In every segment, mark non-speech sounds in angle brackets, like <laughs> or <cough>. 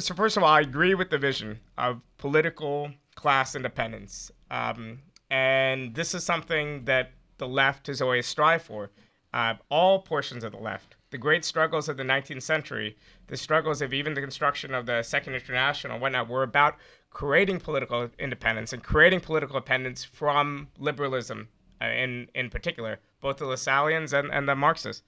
so first of all, I agree with the vision of political class independence, um, and this is something that the left has always strived for. Uh, all portions of the left, the great struggles of the 19th century, the struggles of even the construction of the Second International and whatnot, were about creating political independence and creating political independence from liberalism, uh, in in particular. Both the Lassalleans and, and the Marxists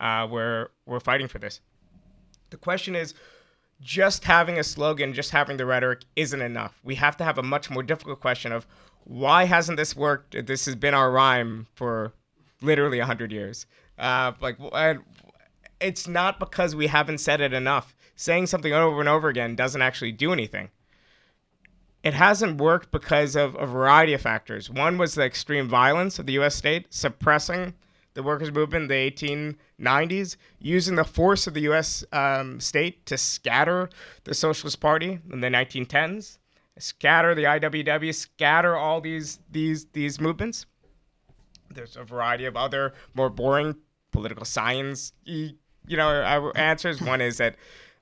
uh, were were fighting for this. The question is just having a slogan, just having the rhetoric isn't enough. We have to have a much more difficult question of why hasn't this worked? This has been our rhyme for literally 100 years. Uh, like, it's not because we haven't said it enough. Saying something over and over again doesn't actually do anything. It hasn't worked because of a variety of factors. One was the extreme violence of the US state, suppressing the workers' movement in the 1890s, using the force of the U.S. Um, state to scatter the Socialist Party in the 1910s, scatter the IWW, scatter all these these these movements. There's a variety of other more boring political science, you know, answers. One is that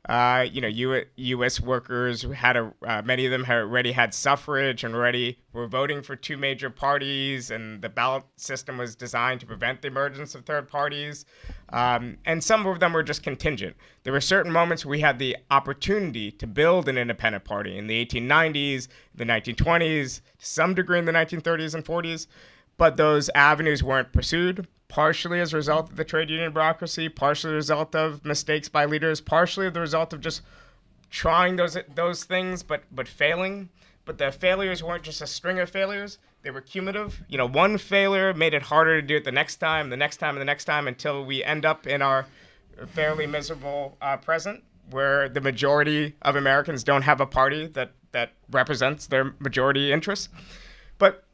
uh, you know, U- U.S. workers had a uh, many of them had already had suffrage and already were voting for two major parties, and the ballot system was designed to prevent the emergence of third parties. Um, and some of them were just contingent. There were certain moments we had the opportunity to build an independent party in the 1890s, the 1920s, to some degree in the 1930s and 40s, but those avenues weren't pursued partially as a result of the trade union bureaucracy, partially a result of mistakes by leaders, partially the result of just trying those those things but but failing. But the failures weren't just a string of failures; they were cumulative. You know, one failure made it harder to do it the next time, the next time, and the next time until we end up in our fairly miserable uh, present, where the majority of Americans don't have a party that that represents their majority interests. But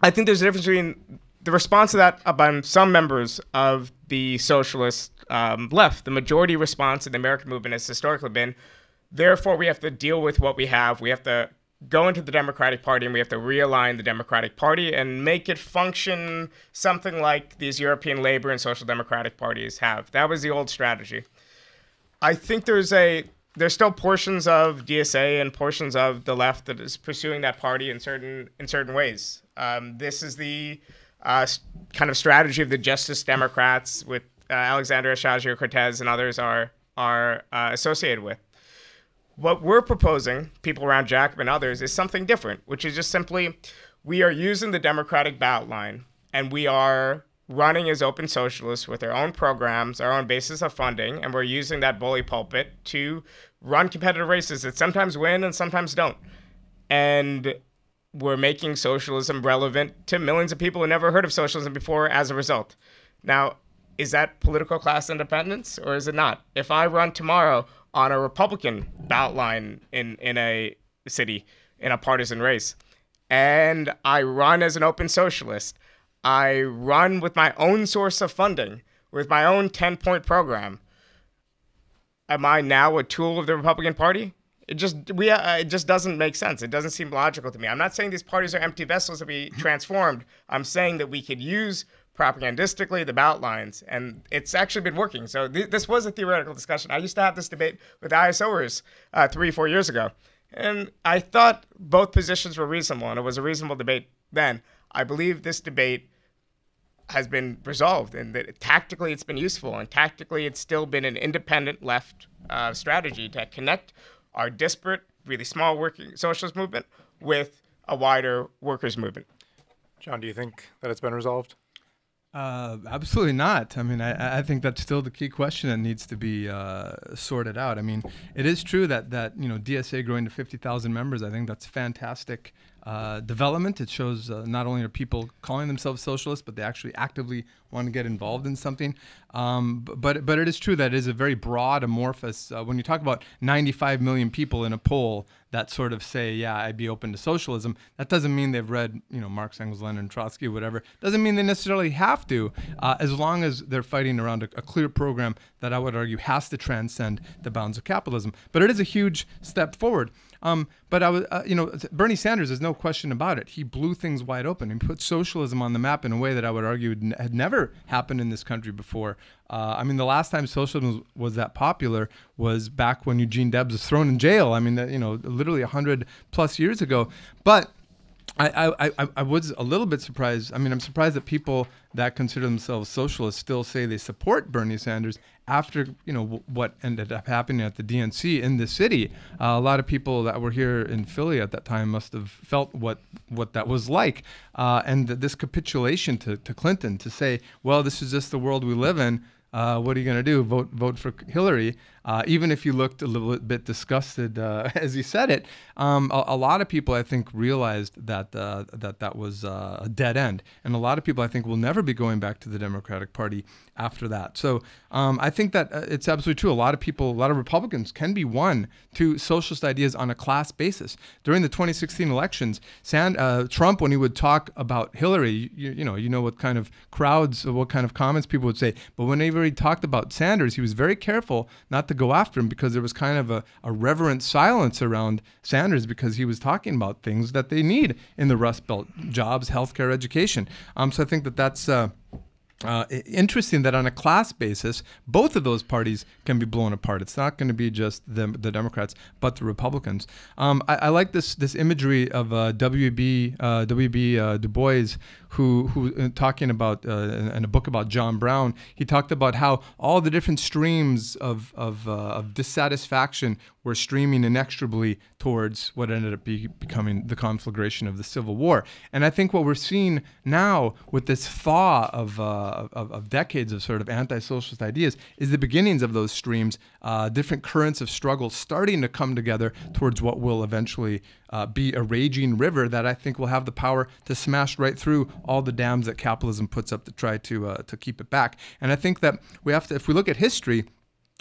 I think there's a difference between the response to that by some members of the socialist um, left, the majority response in the American movement has historically been, therefore, we have to deal with what we have. We have to go into the Democratic Party and we have to realign the Democratic Party and make it function something like these European labor and social democratic parties have. That was the old strategy. I think there's a there's still portions of DSA and portions of the left that is pursuing that party in certain in certain ways. Um, this is the uh, kind of strategy of the Justice Democrats with uh, Alexandria Ocasio Cortez and others are are uh, associated with. What we're proposing, people around Jacobin others, is something different, which is just simply we are using the Democratic ballot line and we are running as open socialists with our own programs, our own basis of funding, and we're using that bully pulpit to run competitive races that sometimes win and sometimes don't. And we're making socialism relevant to millions of people who never heard of socialism before as a result. Now, is that political class independence or is it not? If I run tomorrow on a Republican ballot line in, in a city, in a partisan race, and I run as an open socialist, I run with my own source of funding, with my own 10 point program, am I now a tool of the Republican Party? It just we uh, it just doesn't make sense. It doesn't seem logical to me. I'm not saying these parties are empty vessels to be transformed. I'm saying that we could use propagandistically the ballot lines, and it's actually been working. So th- this was a theoretical discussion. I used to have this debate with ISOers uh, three, four years ago, and I thought both positions were reasonable, and it was a reasonable debate then. I believe this debate has been resolved, and that tactically it's been useful, and tactically it's still been an independent left uh, strategy to connect our disparate, really small working socialist movement with a wider workers' movement. John, do you think that it's been resolved? Uh, absolutely not. I mean, I, I think that's still the key question that needs to be uh, sorted out. I mean, it is true that that you know DSA growing to fifty thousand members. I think that's fantastic uh, development. It shows uh, not only are people calling themselves socialists, but they actually actively want to get involved in something. Um, but but it is true that it is a very broad, amorphous. Uh, when you talk about 95 million people in a poll that sort of say, "Yeah, I'd be open to socialism," that doesn't mean they've read, you know, Marx, Engels, Lenin, Trotsky, whatever. Doesn't mean they necessarily have to, uh, as long as they're fighting around a, a clear program that I would argue has to transcend the bounds of capitalism. But it is a huge step forward. Um, but I was, uh, you know, Bernie Sanders, there's no question about it. He blew things wide open and put socialism on the map in a way that I would argue had never happened in this country before. Uh, I mean, the last time socialism was, was, that popular was back when Eugene Debs was thrown in jail. I mean, you know, literally 100 plus years ago. But I, I, I was a little bit surprised. I mean, I'm surprised that people that consider themselves socialists still say they support Bernie Sanders after you know w- what ended up happening at the DNC in the city. Uh, a lot of people that were here in Philly at that time must have felt what what that was like, uh, and this capitulation to, to Clinton to say, well, this is just the world we live in. Uh, what are you going to do? Vote vote for Hillary? Uh, even if you looked a little bit disgusted uh, <laughs> as you said it, um, a, a, lot of people I think realized that uh, that that was uh, a dead end, and a lot of people I think will never be going back to the Democratic Party after that. So um, I think that uh, it's absolutely true. A lot of people, a lot of Republicans can be won to socialist ideas on a class basis. During the 2016 elections, Sand, uh, Trump, when he would talk about Hillary, you, you, know, you know what kind of crowds, what kind of comments people would say. But whenever he talked about Sanders, he was very careful not to go after him because there was kind of a, a reverent silence around Sanders because he was talking about things that they need in the Rust Belt: jobs, healthcare, education. Um, so I think that that's. Uh, uh, interesting that on a class basis, both of those parties can be blown apart. It's not going to be just the, the Democrats, but the Republicans. Um, I, I, like this this imagery of uh, WB uh, WB uh, Du Bois, who who uh, talking about uh, in, a book about John Brown. He talked about how all the different streams of of, of dissatisfaction were streaming inexorably towards what ended up be, becoming the conflagration of the Civil War. And I think what we're seeing now with this thaw of, of, of, decades of sort of anti socialist ideas is the beginnings of those streams, uh, different currents of struggle starting to come together towards what will eventually uh, be a raging river that I think will have the power to smash right through all the dams that capitalism puts up to try to, uh, to keep it back. And I think that we have to, if we look at history,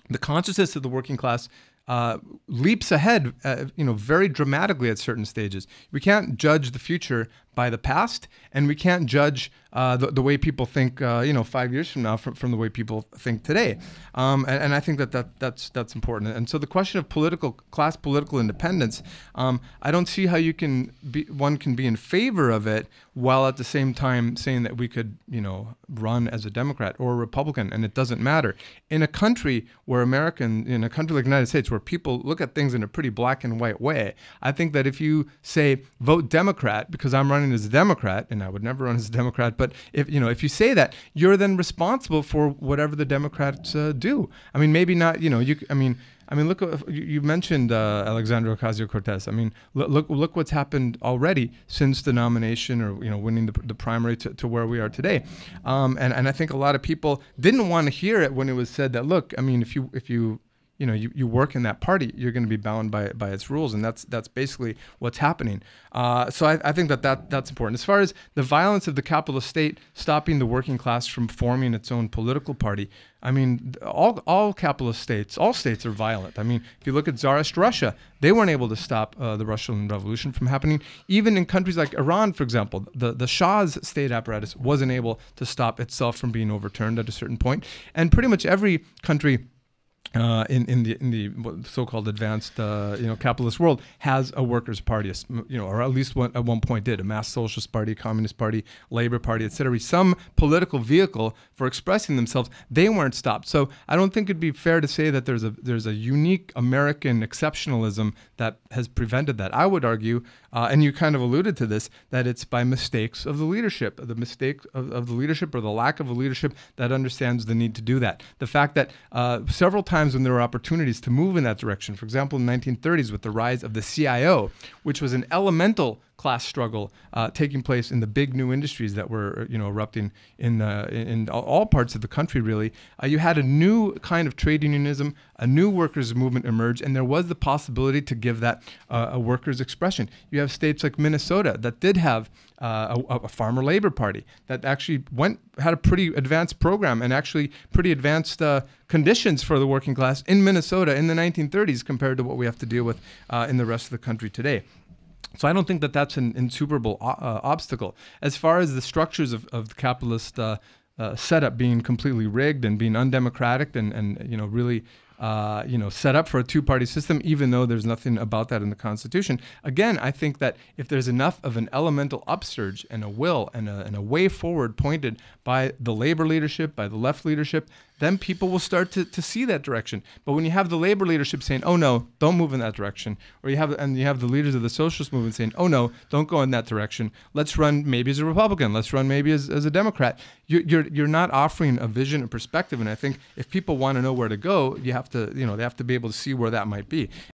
the consciousness of the working class uh, leaps ahead, uh, you know, very dramatically at certain stages. We can't judge the future by the past, and we can't judge uh, the, the way people think, uh, you know, five years from now from, from the way people think today. Um, and, and, I think that, that that's that's important. And so the question of political class political independence, um, I don't see how you can be one can be in favor of it while at the same time saying that we could, you know, run as a Democrat or a Republican, and it doesn't matter. In a country where American, in a country like the United States, where people look at things in a pretty black and white way, I think that if you say vote Democrat because I'm running as a Democrat, and I would never run as a Democrat, but if you know if you say that, you're then responsible for whatever the Democrats uh, do. I mean, maybe not. You know, you. I mean. I mean, look. You mentioned uh, Alexandria Ocasio Cortez. I mean, look, look, look what's happened already since the nomination, or you know, winning the, the primary to, to where we are today. Um, and and I think a lot of people didn't want to hear it when it was said that. Look, I mean, if you if you you know you, you work in that party you're going to be bound by by its rules and that's that's basically what's happening uh, so I, I think that, that that's important as far as the violence of the capitalist state stopping the working class from forming its own political party I mean, all, all capitalist states, all states are violent. I mean, if you look at Tsarist Russia, they weren't able to stop uh, the Russian Revolution from happening. Even in countries like Iran, for example, the, the Shah's state apparatus wasn't able to stop itself from being overturned at a certain. And pretty much every country uh, in in the in the so-called advanced uh, you know capitalist world has a workers' party, you know, or at least one, at one point did a mass socialist party, communist party, labor party, etc. Some political vehicle for expressing themselves. They weren't stopped. So I don't think it'd be fair to say that there's a there's a unique American exceptionalism that has prevented that. I would argue, uh, and you kind of alluded to this, that it's by mistakes of the leadership, the mistake of, of the leadership or the lack of a leadership that understands the need to do that. The fact that uh, several times when there were opportunities to move in that direction. For example, in the 1930s, with the rise of the CIO, which was an elemental class struggle uh, taking place in the big new industries that were you know erupting in uh, in all parts of the country really uh, you had a new kind of trade unionism a new workers movement emerge and there was the possibility to give that uh, a workers expression you have states like Minnesota that did have uh, a, a, farmer labor party that actually went had a pretty advanced program and actually pretty advanced uh, conditions for the working class in Minnesota in the 1930s compared to what we have to deal with in the rest of the country today. So I don't think that that's an insuperable uh, obstacle. As far as the structures of, of the capitalist uh, uh, setup being completely rigged and being undemocratic and, and you know really uh, you know, set up for a two-party system, even though there's nothing about that in the Constitution. Again, I think that if there's enough of an elemental upsurge and a will and a, and a way forward pointed by the labor leadership, by the left leadership, then people will start to, to see that direction. But when you have the labor leadership saying, "Oh no, don't move in that direction," or you have and you have the leaders of the socialist movement saying, "Oh no, don't go in that direction. Let's run maybe as a Republican. Let's run maybe as, as a Democrat." You're, you're you're not offering a vision and perspective. And I think if people want to know where to go, you have to you know they have to be able to see where that might be.